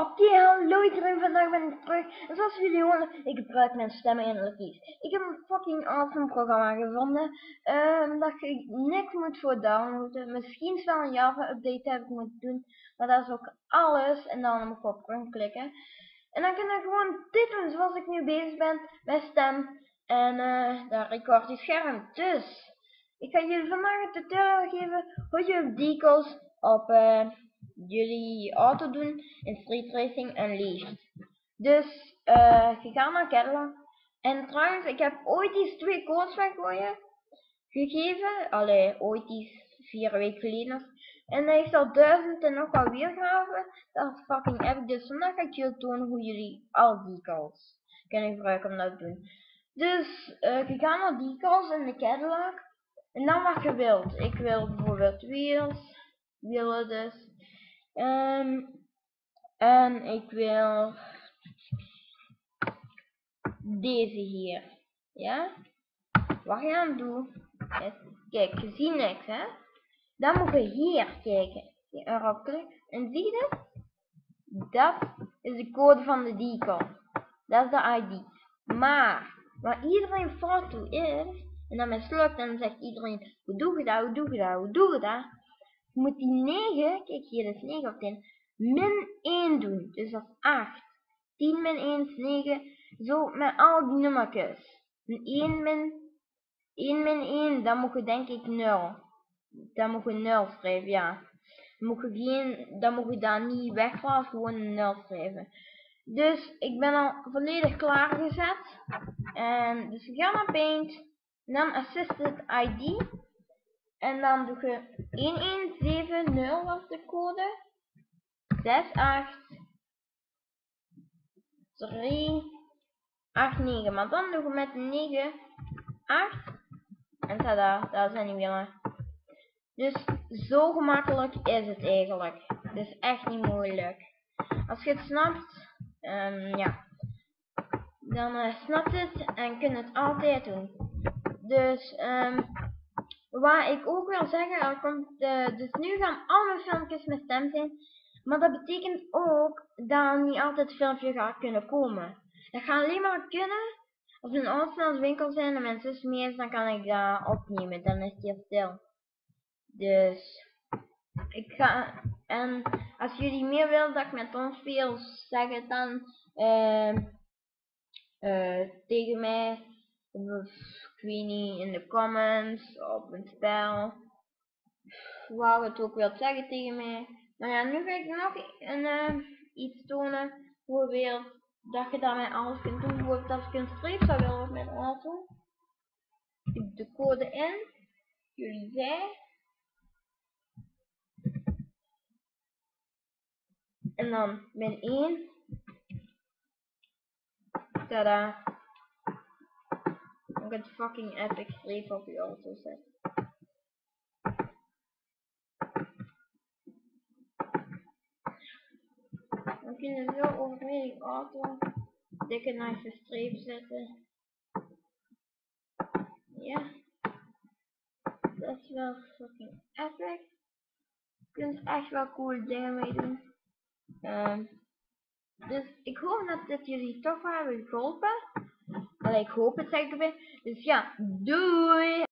Oké, hallo iedereen, vandaag ben ik terug. En zoals jullie horen, ik gebruik mijn stemmen in Lucky's. Ik heb een fucking awesome programma gevonden. Um, dat je niks moet voor downloaden. Misschien wel een Java update heb ik moeten doen. Maar dat is ook alles. En dan moet ik op run klikken. En dan kun je gewoon dit doen zoals ik nu bezig ben met stem. En uh, dan record je scherm. Dus, ik ga jullie vandaag een tutorial geven hoe je decals op... Uh, jullie auto doen in Street Racing Unleashed. Dus uh, je gaat naar Cadillac. En trouwens, ik heb ooit eens twee codes weggooien gegeven. Allee, ooit eens vier weken geleden. En hij heeft al duizend en nog weergaven. Dat is fucking epic. Dus vandaag ga ik jullie tonen hoe jullie al die calls kunnen gebruiken om dat te doen. Dus uh, je gaat naar die calls in de Cadillac. En dan wat je wilt. Ik wil bijvoorbeeld wheels. Wielen dus. Um, en ik wil deze hier. Ja? Wat je aan doet, is, kijk, je ziet niks, hè? Dan moet je hier kijken. Erop klikken. En zie je dat? Dat is de code van de decal. Dat is de ID. Maar, waar iedereen fout toe is, en dan mislukt, dan zegt iedereen, hoe doe je dat, hoe doe je dat, hoe doe je dat? Je moet die 9, kijk hier is 9 op 10, min 1 doen. Dus dat is 8. 10 min 1 is 9. Zo met al die nummertjes. 1 min 1 min 1, dan moet je denk ik 0. Dan moet je 0 schrijven, ja. Dan moet je, geen, dan moet je daar niet weglaten, gewoon 0 schrijven. Dus ik ben al volledig klaargezet. En dus we gaan naar Paint. Dan Assisted ID. En dan doe je 1170 was de code. 68 3 8 9. Maar dan doen we met 9 8 en tada, daar zijn die wielen. Dus zo gemakkelijk is het eigenlijk. Het is echt niet moeilijk. Als je het snapt, um, ja, dan uh, snapt het en kun je het altijd doen. Dus um, Waar ik ook wil zeggen, er komt, uh, dus nu gaan al mijn filmpjes met stem zijn. Maar dat betekent ook dat niet altijd het filmpje gaat kunnen komen. Dat gaat alleen maar kunnen als een winkel zijn en mijn zus mee is, dan kan ik dat opnemen. Dan is die stil. Dus ik ga, en als jullie meer willen dat ik met ons speel, zeg dan uh, uh, tegen mij niet, in de comments, op een spel. Wou het ook wilt zeggen tegen mij. Maar ja, nu ga ik nog een, uh, iets tonen. Hoe dat je daarmee alles kunt doen. Bijvoorbeeld als ik een streep zou willen mijn auto. Ik de code in. Jullie zei. En dan min 1. Tada ook fucking epic streep op je auto zetten. Dan kun je zo over je auto dikke nice streep zetten. Ja. Dat is wel fucking epic. Je kunt echt wel coole dingen mee doen. Um, dus ik hoop dat dit jullie toch wel hebben geholpen. Allee, ik hoop het, zeg ik erbij. Dus ja, doei!